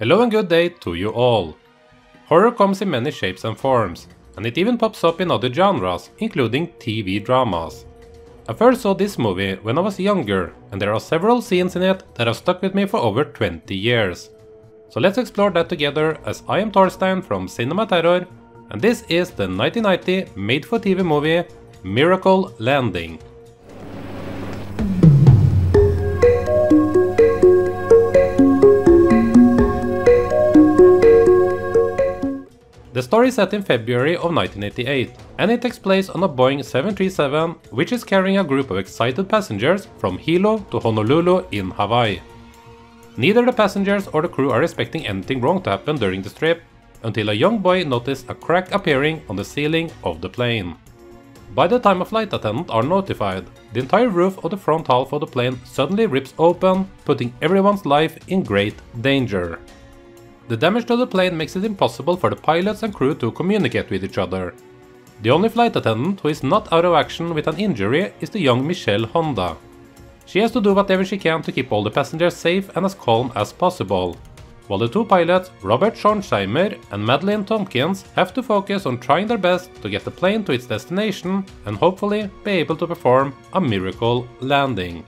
Hello and good day to you all. Horror comes in many shapes and forms, and it even pops up in other genres, including TV dramas. I first saw this movie when I was younger, and there are several scenes in it that have stuck with me for over 20 years. So let's explore that together as I am Torstein from Cinema Terror, and this is the 1990 made-for-TV movie Miracle Landing. The story is set in February of 1988, and it takes place on a Boeing 737 which is carrying a group of excited passengers from Hilo to Honolulu in Hawaii. Neither the passengers or the crew are expecting anything wrong to happen during the trip, until a young boy notices a crack appearing on the ceiling of the plane. By the time a flight attendant are notified, the entire roof of the front half of the plane suddenly rips open, putting everyone's life in great danger. The damage to the plane makes it impossible for the pilots and crew to communicate with each other. The only flight attendant who is not out of action with an injury is the young Michelle Honda. She has to do whatever she can to keep all the passengers safe and as calm as possible, while the two pilots, Robert Schornheimer and Madeline Tompkins, have to focus on trying their best to get the plane to its destination and hopefully be able to perform a miracle landing.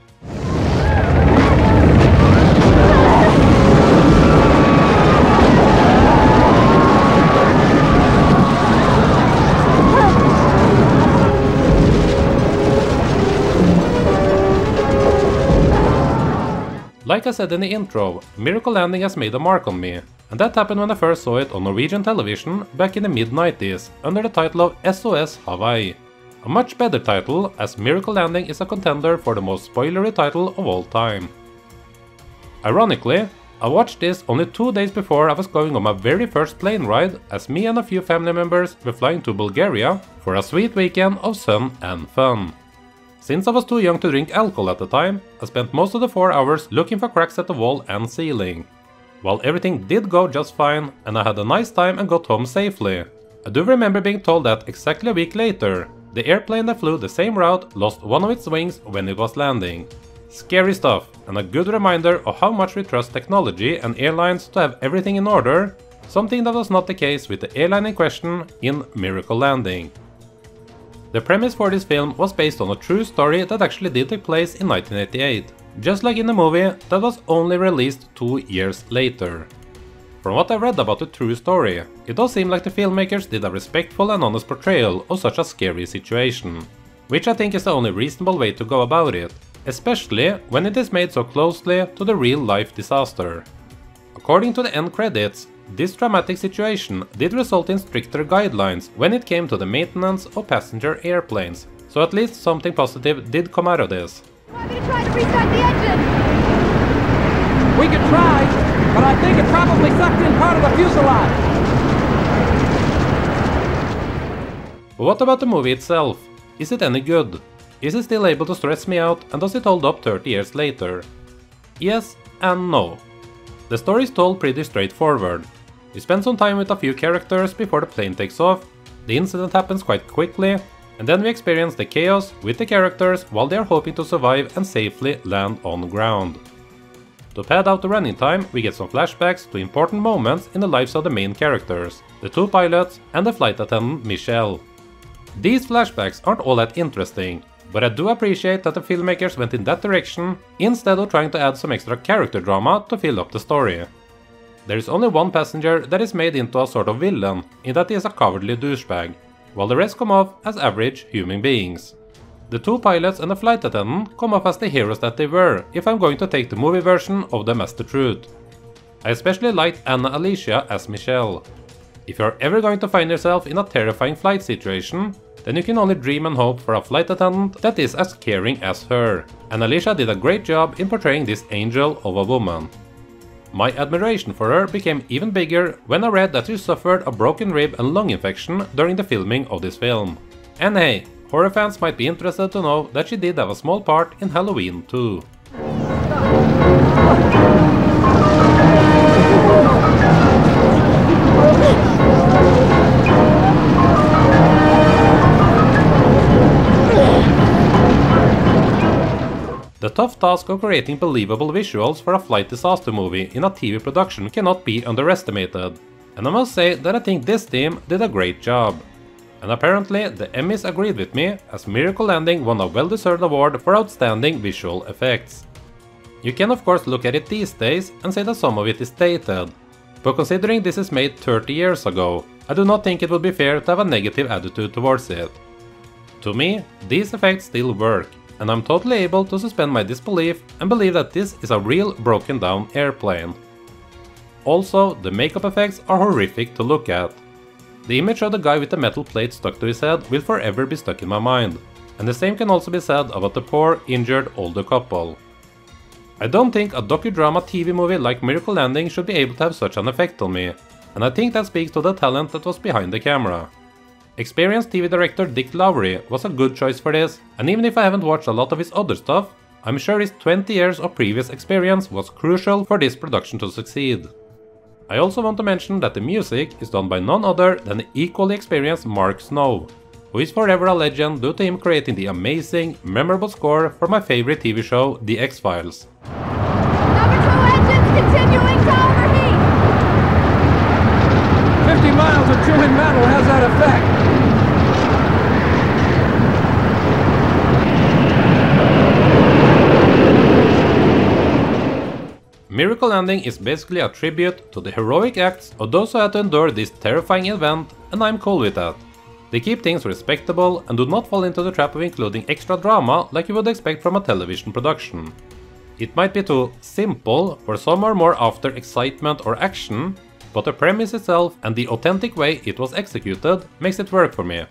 Like I said in the intro, Miracle Landing has made a mark on me, and that happened when I first saw it on Norwegian television back in the mid 90s under the title of SOS Hawaii. A much better title, as Miracle Landing is a contender for the most spoilery title of all time. Ironically, I watched this only two days before I was going on my very first plane ride, as me and a few family members were flying to Bulgaria for a sweet weekend of sun and fun. Since I was too young to drink alcohol at the time, I spent most of the 4 hours looking for cracks at the wall and ceiling. While everything did go just fine and I had a nice time and got home safely, I do remember being told that exactly a week later, the airplane that flew the same route lost one of its wings when it was landing. Scary stuff, and a good reminder of how much we trust technology and airlines to have everything in order, something that was not the case with the airline in question in Miracle Landing. The premise for this film was based on a true story that actually did take place in 1988, just like in the movie that was only released two years later. From what I read about the true story, it does seem like the filmmakers did a respectful and honest portrayal of such a scary situation, which I think is the only reasonable way to go about it, especially when it is made so closely to the real life disaster. According to the end credits, this dramatic situation did result in stricter guidelines when it came to the maintenance of passenger airplanes, so at least something positive did come out of this. To try to restart the engine? We could try, but I think it probably sucked in part of the fuselage. What about the movie itself? Is it any good? Is it still able to stress me out and does it hold up 30 years later? Yes and no. The story is told pretty straightforward, we spend some time with a few characters before the plane takes off, the incident happens quite quickly, and then we experience the chaos with the characters while they are hoping to survive and safely land on ground. To pad out the running time, we get some flashbacks to important moments in the lives of the main characters, the two pilots and the flight attendant Michelle. These flashbacks aren't all that interesting, but I do appreciate that the filmmakers went in that direction instead of trying to add some extra character drama to fill up the story. There is only one passenger that is made into a sort of villain, in that he is a cowardly douchebag, while the rest come off as average human beings. The two pilots and the flight attendant come off as the heroes that they were, if I'm going to take the movie version of them as the truth. I especially liked Ana Alicia as Michelle. If you're ever going to find yourself in a terrifying flight situation, then you can only dream and hope for a flight attendant that is as caring as her, and Alicia did a great job in portraying this angel of a woman. My admiration for her became even bigger when I read that she suffered a broken rib and lung infection during the filming of this film. And hey, horror fans might be interested to know that she did have a small part in Halloween too. The tough task of creating believable visuals for a flight disaster movie in a TV production cannot be underestimated, and I must say that I think this team did a great job. And apparently the Emmys agreed with me, as Miracle Landing won a well-deserved award for outstanding visual effects. You can of course look at it these days and say that some of it is dated, but considering this is made 30 years ago, I do not think it would be fair to have a negative attitude towards it. To me, these effects still work, and I'm totally able to suspend my disbelief and believe that this is a real broken down airplane. Also, the makeup effects are horrific to look at. The image of the guy with the metal plate stuck to his head will forever be stuck in my mind, and the same can also be said about the poor, injured older couple. I don't think a docudrama TV movie like Miracle Landing should be able to have such an effect on me, and I think that speaks to the talent that was behind the camera. Experienced TV director Dick Lowry was a good choice for this, and even if I haven't watched a lot of his other stuff, I'm sure his 20 years of previous experience was crucial for this production to succeed. I also want to mention that the music is done by none other than the equally experienced Mark Snow, who is forever a legend due to him creating the amazing, memorable score for my favorite TV show, The X-Files. Number two engines continuing to overheat. 50 miles of chewing metal has that effect. Miracle Landing is basically a tribute to the heroic acts of those who had to endure this terrifying event, and I'm cool with that. They keep things respectable and do not fall into the trap of including extra drama like you would expect from a television production. It might be too simple, or some are more after excitement or action, but the premise itself and the authentic way it was executed makes it work for me.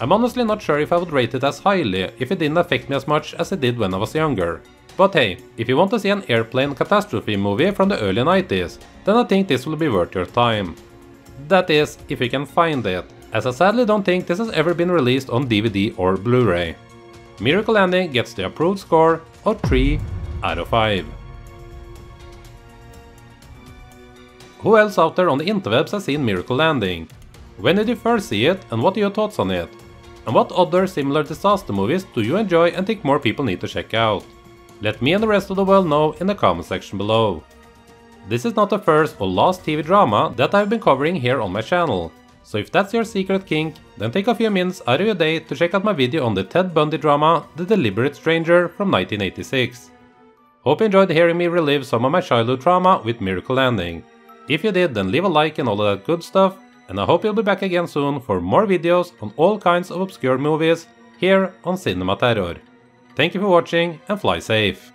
I'm honestly not sure if I would rate it as highly if it didn't affect me as much as it did when I was younger. But hey, if you want to see an airplane catastrophe movie from the early 90s, then I think this will be worth your time. That is, if you can find it, as I sadly don't think this has ever been released on DVD or Blu-ray. Miracle Landing gets the approved score of 3 out of 5. Who else out there on the interwebs has seen Miracle Landing? When did you first see it and what are your thoughts on it? And what other similar disaster movies do you enjoy and think more people need to check out? Let me and the rest of the world know in the comment section below. This is not the first or last TV drama that I've been covering here on my channel, so if that's your secret kink, then take a few minutes out of your day to check out my video on the Ted Bundy drama The Deliberate Stranger from 1986. Hope you enjoyed hearing me relive some of my childhood trauma with Miracle Landing. If you did, then leave a like and all of that good stuff, and I hope you'll be back again soon for more videos on all kinds of obscure movies here on Cinema Terror. Thank you for watching and fly safe!